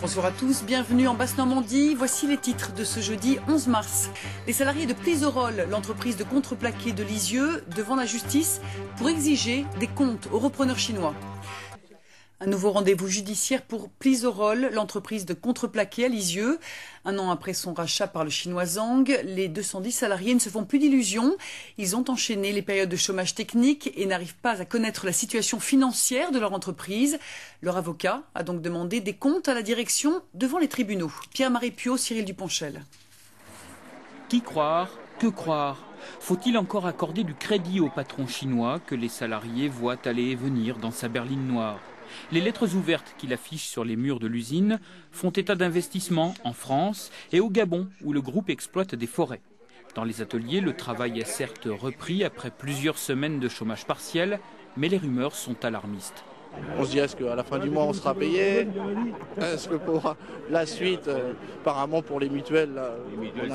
Bonjour à tous, bienvenue en Basse-Normandie. Voici les titres de ce jeudi 11 mars. Les salariés de Plisorol, l'entreprise de contreplaqué de Lisieux, devant la justice pour exiger des comptes aux repreneurs chinois. Un nouveau rendez-vous judiciaire pour Plisorol, l'entreprise de contreplaqué à Lisieux. Un an après son rachat par le chinois Zhang, les 210 salariés ne se font plus d'illusions. Ils ont enchaîné les périodes de chômage technique et n'arrivent pas à connaître la situation financière de leur entreprise. Leur avocat a donc demandé des comptes à la direction devant les tribunaux. Pierre-Marie Pio, Cyril Duponchel. Qui croire Que croire? Faut-il encore accorder du crédit au patron chinois que les salariés voient aller et venir dans sa berline noire? Les lettres ouvertes qu'il affiche sur les murs de l'usine font état d'investissements en France et au Gabon, où le groupe exploite des forêts. Dans les ateliers, le travail est certes repris après plusieurs semaines de chômage partiel, mais les rumeurs sont alarmistes. On se dit est-ce qu'à la fin du mois on sera payé Est-ce que pour la suite, euh, apparemment pour les mutuelles Les mutuelles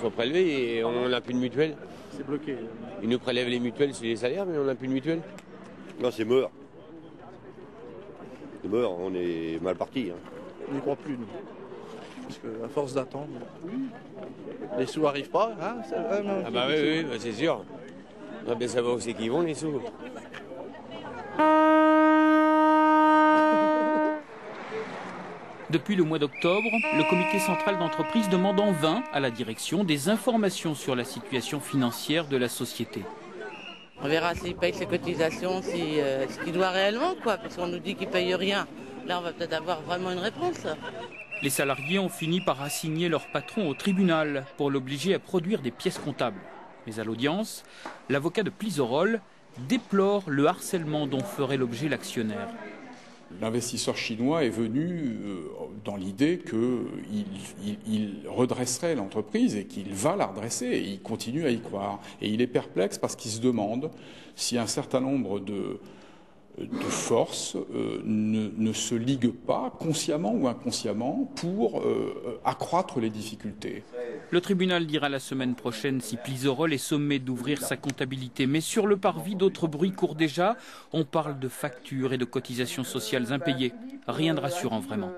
sont, prélevées et on n'a plus de mutuelles. C'est bloqué. Ils nous prélèvent les mutuelles sur les salaires mais on n'a plus de mutuelles. Non c'est mort on est mal parti. Hein. On n'y croit plus, nous. Parce qu'à force d'attendre, les sous n'arrivent pas. Hein ah bah oui, oui bah c'est sûr. On va bien savoir où c'est qu'ils vont, les sous. Depuis le mois d'octobre, le comité central d'entreprise demande en vain à la direction des informations sur la situation financière de la société. On verra s'il paye ses cotisations, si, euh, ce qu'il doit réellement, quoi, parce qu'on nous dit qu'il paye rien. Là, on va peut-être avoir vraiment une réponse. Les salariés ont fini par assigner leur patron au tribunal pour l'obliger à produire des pièces comptables. Mais à l'audience, l'avocat de Plisorol déplore le harcèlement dont ferait l'objet l'actionnaire. L'investisseur chinois est venu euh, dans l'idée qu'il redresserait l'entreprise et qu'il va la redresser et il continue à y croire. Et il est perplexe parce qu'il se demande si un certain nombre de, de forces euh, ne, se liguent pas, consciemment ou inconsciemment, pour euh, accroître les difficultés. Le tribunal dira la semaine prochaine si Plisorol est sommé d'ouvrir sa comptabilité. Mais sur le parvis, d'autres bruits courent déjà. On parle de factures et de cotisations sociales impayées. Rien de rassurant vraiment.